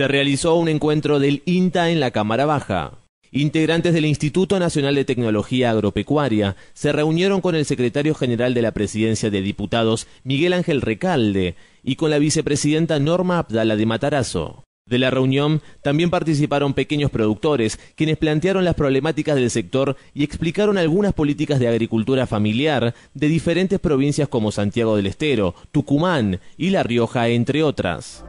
Se realizó un encuentro del INTA en la Cámara Baja. Integrantes del Instituto Nacional de Tecnología Agropecuaria se reunieron con el secretario general de la Presidencia de Diputados, Miguel Ángel Recalde, y con la vicepresidenta Norma Abdala de Matarazo. De la reunión también participaron pequeños productores, quienes plantearon las problemáticas del sector y explicaron algunas políticas de agricultura familiar de diferentes provincias como Santiago del Estero, Tucumán y La Rioja, entre otras.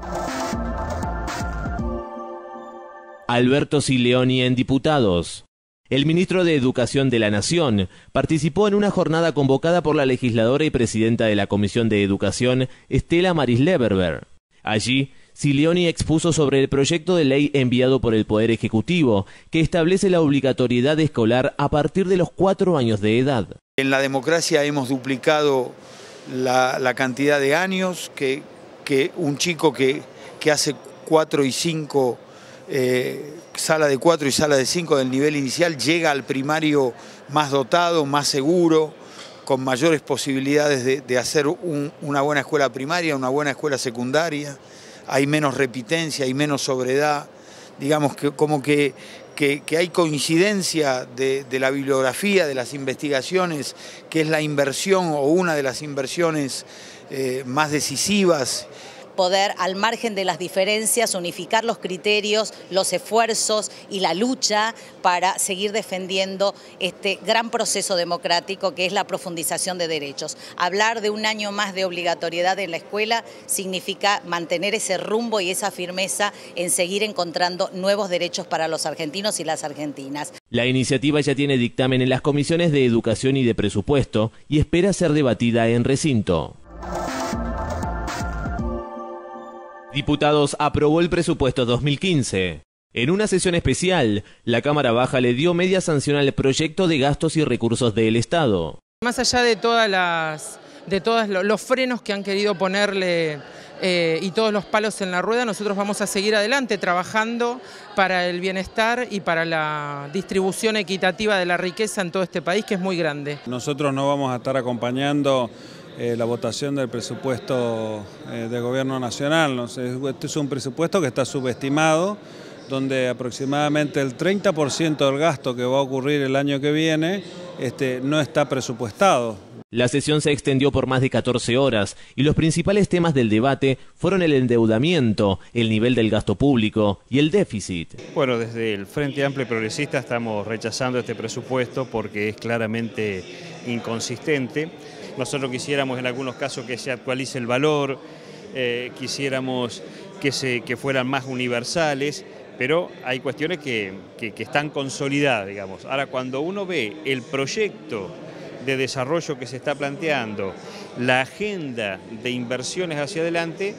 Alberto Sileoni en Diputados. El ministro de Educación de la Nación participó en una jornada convocada por la legisladora y presidenta de la Comisión de Educación, Estela Maris Leberber. Allí, Sileoni expuso sobre el proyecto de ley enviado por el Poder Ejecutivo, que establece la obligatoriedad escolar a partir de los cuatro años de edad. En la democracia hemos duplicado la, cantidad de años que, un chico que, hace cuatro y cinco, eh, sala de cuatro y sala de cinco del nivel inicial, llega al primario más dotado, más seguro, con mayores posibilidades de, hacer una buena escuela primaria, una buena escuela secundaria. Hay menos repitencia, hay menos sobredad, digamos que como que, que, hay coincidencia de, la bibliografía, de las investigaciones, que es la inversión o una de las inversiones eh, más decisivas poder, al margen de las diferencias, unificar los criterios, los esfuerzos y la lucha para seguir defendiendo este gran proceso democrático que es la profundización de derechos. Hablar de un año más de obligatoriedad en la escuela significa mantener ese rumbo y esa firmeza en seguir encontrando nuevos derechos para los argentinos y las argentinas. La iniciativa ya tiene dictamen en las comisiones de Educación y de Presupuesto y espera ser debatida en recinto. Diputados aprobó el presupuesto 2015. En una sesión especial, la Cámara Baja le dio media sanción al proyecto de gastos y recursos del Estado. Más allá de todas las de todos los frenos que han querido ponerle eh, y todos los palos en la rueda, nosotros vamos a seguir adelante trabajando para el bienestar y para la distribución equitativa de la riqueza en todo este país, que es muy grande. Nosotros no vamos a estar acompañando eh, la votación del presupuesto eh, del Gobierno Nacional. Este es un presupuesto que está subestimado, donde aproximadamente el 30% del gasto que va a ocurrir el año que viene este, no está presupuestado. La sesión se extendió por más de 14 horas y los principales temas del debate fueron el endeudamiento, el nivel del gasto público y el déficit. Bueno, desde el Frente Amplio y Progresista estamos rechazando este presupuesto porque es claramente inconsistente. Nosotros quisiéramos en algunos casos que se actualice el valor, eh, quisiéramos que, se, que fueran más universales, pero hay cuestiones que, que, que están consolidadas, digamos. Ahora, cuando uno ve el proyecto de desarrollo que se está planteando, la agenda de inversiones hacia adelante,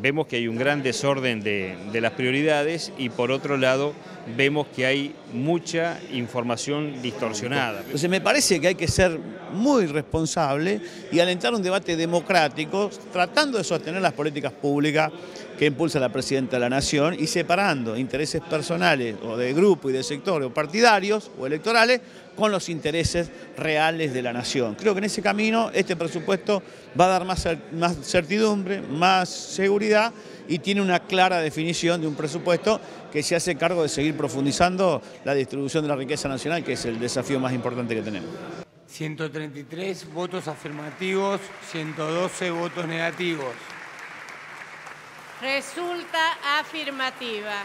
vemos que hay un gran desorden de, las prioridades y por otro lado vemos que hay mucha información distorsionada. Entonces me parece que hay que ser muy responsable y alentar un debate democrático tratando de sostener las políticas públicas que impulsa la Presidenta de la Nación y separando intereses personales o de grupo y de sector o partidarios o electorales con los intereses reales de la Nación. Creo que en ese camino este presupuesto va a dar más, más certidumbre, más seguridad y tiene una clara definición de un presupuesto que se hace cargo de seguir profundizando la distribución de la riqueza nacional, que es el desafío más importante que tenemos. 133 votos afirmativos, 112 votos negativos. Resulta afirmativa.